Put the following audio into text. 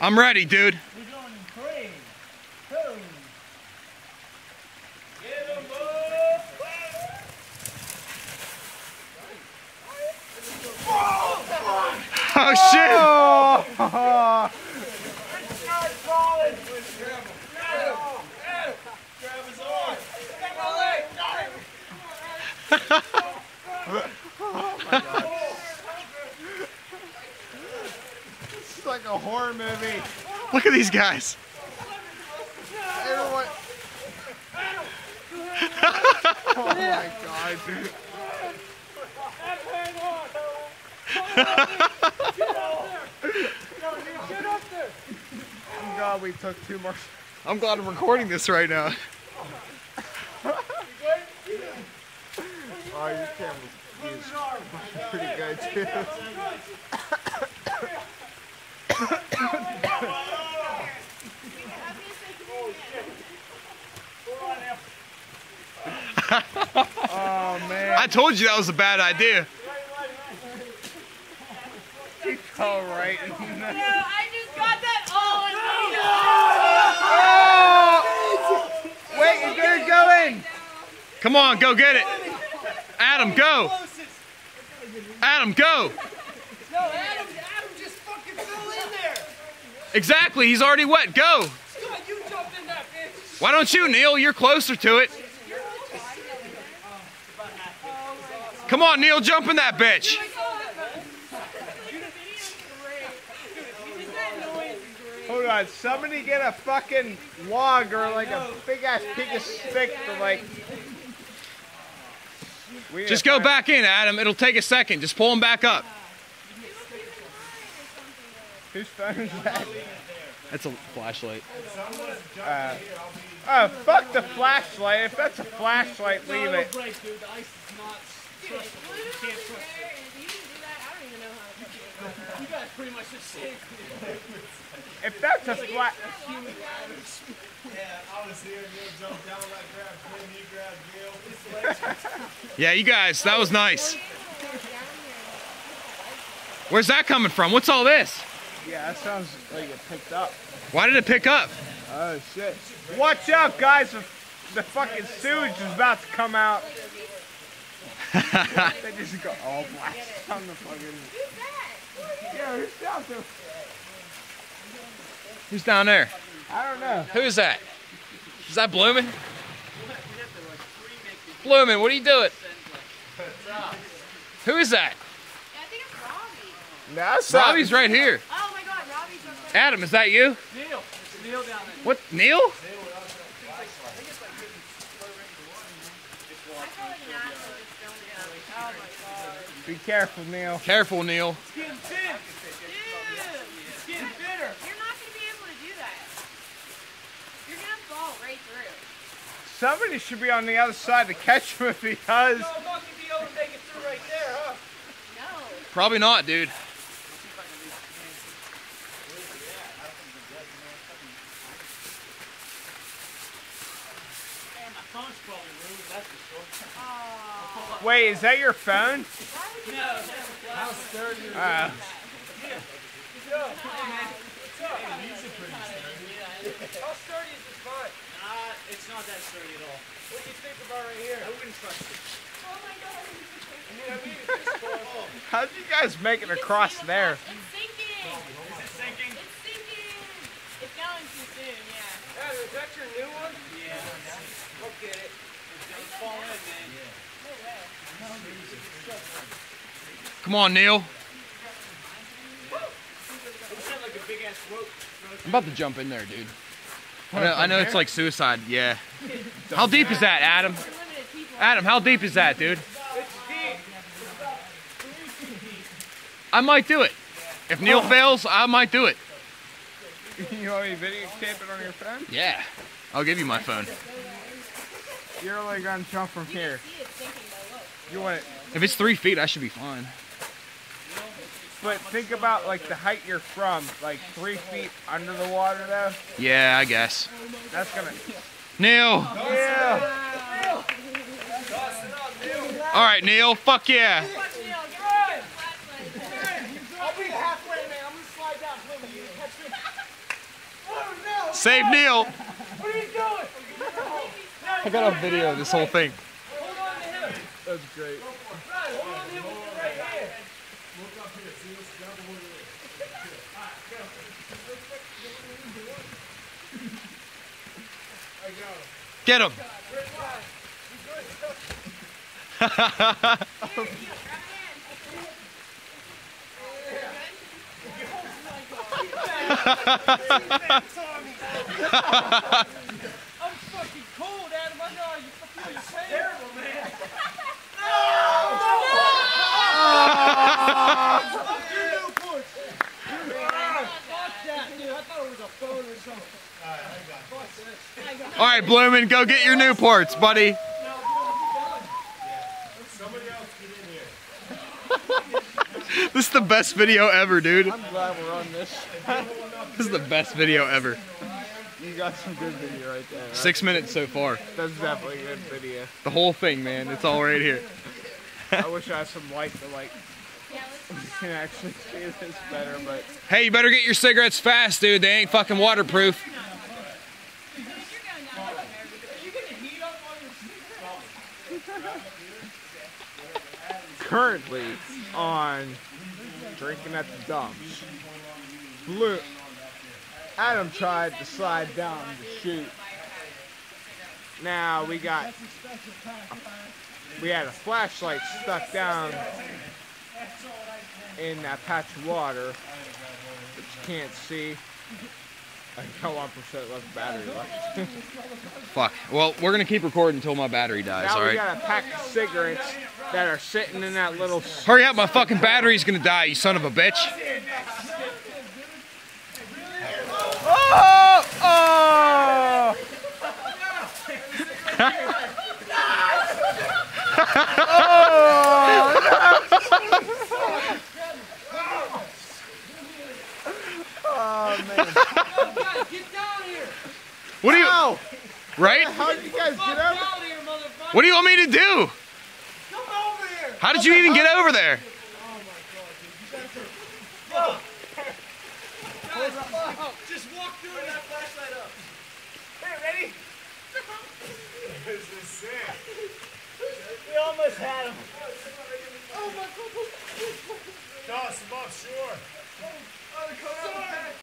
I'm ready, dude. We're going in three, two. Get 'em Oh shit! Oh, it's like a horror movie. Look at these guys. Everyone. oh my god. Thank God we took two more. I'm glad I'm recording this right now. Oh, your camera's pretty good too. oh man. I told you that was a bad idea. All right. No, I just got that all in me. Oh! Wait, you're gonna go in. Come on, go get it. Adam, go. Adam, go. No, Adam, Adam just fucking fell in there. Exactly, he's already wet. Go. Scott, you jumped in that bitch. Why don't you, Neil? You're closer to it. Come on, Neil, jump in that bitch. Hold on, somebody get a fucking log or like a big ass piece of stick to like. We Just go find- back in, Adam. It'll take a second. Just pull him back up. Whose phone is that? That's a flashlight. Uh, oh, fuck the flashlight. If that's a flashlight, leave it. It'll break, dude. The ice is not trustable. You can't trust it. If you didn't do that, I don't even know how to You guys pretty much just saved me. If that's a flat. Yeah, you guys, that was nice. Where's that coming from? What's all this? Yeah, that sounds like it picked up. Why did it pick up? Oh shit. Watch out, guys. The, the fucking sewage is about to come out. They just got all black on the fucking. Who's that? Yeah, who's down there? Who's down there? I don't know. Who is that? Is that Bloomin? Bloomin, what are you doing? Who is that? I think it's Robbie. That's Robbie's right here. Oh my god, Robbie's up there. Adam, is that you? Neil. It's Neil down there. What, Neil? I feel like an asshole just filmed it. Oh my god. Be careful, Neil. Careful, Neil. It's getting thin. Dude, It's getting thinner. you're not gonna be able to do that. You're gonna fall right through. Somebody should be on the other side to catch him if he does. No, I'm not gonna be able to make it through right there, huh? No. Probably not, dude. Wait, is that your probably How sturdy vine? Uh, it's not that sturdy at all. What do you think about right here? How'd you guys make it across there? It's sinking. Is it sinking? It's sinking. It's going too soon, yeah. Adam, is that your new one? Yeah. Go get it. Don't fall in, man. Come on, Neil. It sounds like a big ass rope. I'm about to jump in there, dude. I know, I know it's like suicide, yeah. How deep is that, Adam? For limited people. Adam, how deep is that, dude? I might do it. If Neil oh. fails, I might do it. you want me to videotape it on your phone? Yeah. I'll give you my phone. You're only gonna jump from here. can see it sinking though, look. You want it, If it's three feet, I should be fine. But think about like the height you're from, like three feet under the water though. Yeah, I guess. That's gonna. Neil. Yeah. All right, Neil. Fuck yeah. Watch Neil, get rid of the flashlight. I'll be halfway, man. I'm gonna slide down. Plymouth. You catch me? Save Neil. What are you doing? I got a video of this whole thing. Hold on to him. That's great. Ryan, hold on to him with your right hand. Get him. I'm fucking cold, Adam. I know how you feel. You're terrible, man. All right, Bloomin, go get your Newports, buddy. this is the best video ever, dude. I'm glad we're on this. This is the best video ever. You got some good video right there. Right? Six minutes so far. That's definitely a good video. The whole thing, man. It's all right here. I wish I had some light to like can actually see this better, but Hey, you better get your cigarettes fast, dude. They ain't fucking waterproof. Currently on drinking at the dumps. Blue. Adam tried to slide down to shoot. Now we got we had a flashlight stuck down in that patch of water that you can't see. I got one percent left battery left. Fuck. Well, we're gonna keep recording until my battery dies. now All we right. got a pack of cigarettes that are sitting in that little Hurry up, my fucking battery's gonna die, you son of a bitch. Get down here. What do you Ow! right? How did you guys Fuck get over? out here, motherfucker. What do you want me to do? Come over here. How did you even get over there? Oh, guys, just walk through with that flashlight up. Hey, ready? this is sick. We almost had him. Oh my god. Toss him up, sure. Oh, the